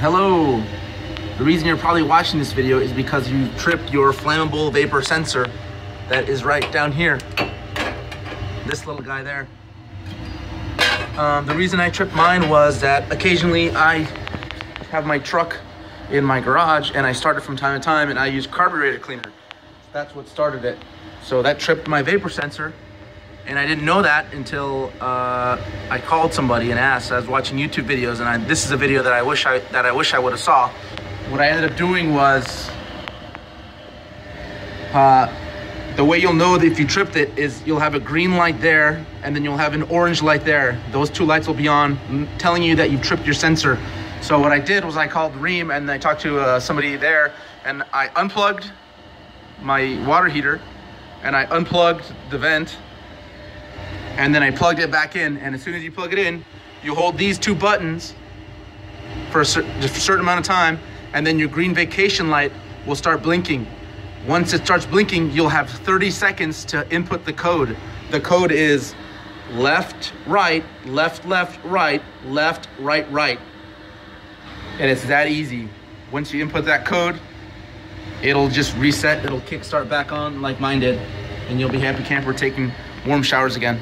Hello. The reason you're probably watching this video is because you tripped your flammable vapor sensor that is right down here. This little guy there. Um, the reason I tripped mine was that occasionally I have my truck in my garage and I start it from time to time and I use carburetor cleaner. That's what started it. So that tripped my vapor sensor and I didn't know that until uh, I called somebody and asked. I was watching YouTube videos and I, this is a video that I wish I that I wish I would have saw. What I ended up doing was uh, the way you'll know that if you tripped it is you'll have a green light there and then you'll have an orange light there. Those two lights will be on telling you that you tripped your sensor. So what I did was I called Rheem and I talked to uh, somebody there and I unplugged my water heater and I unplugged the vent and then I plugged it back in and as soon as you plug it in, you hold these two buttons for a, cer a certain amount of time and then your green vacation light will start blinking. Once it starts blinking, you'll have 30 seconds to input the code. The code is left, right, left, left, right, left, right, right. And it's that easy. Once you input that code, it'll just reset, it'll kickstart back on like mine did, and you'll be happy camper taking warm showers again.